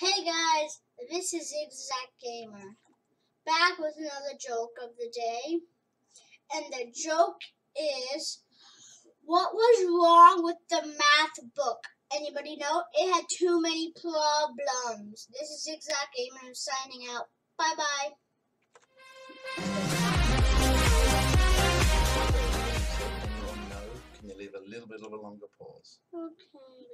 Hey guys, This is Zig-Zach Gamer. Back with another joke of the day. And the joke is what was wrong with the math book? Anybody know? It had too many problems. This is Zig-Zach Gamer signing out. Bye bye. Can you leave a little bit of a longer pause? Okay.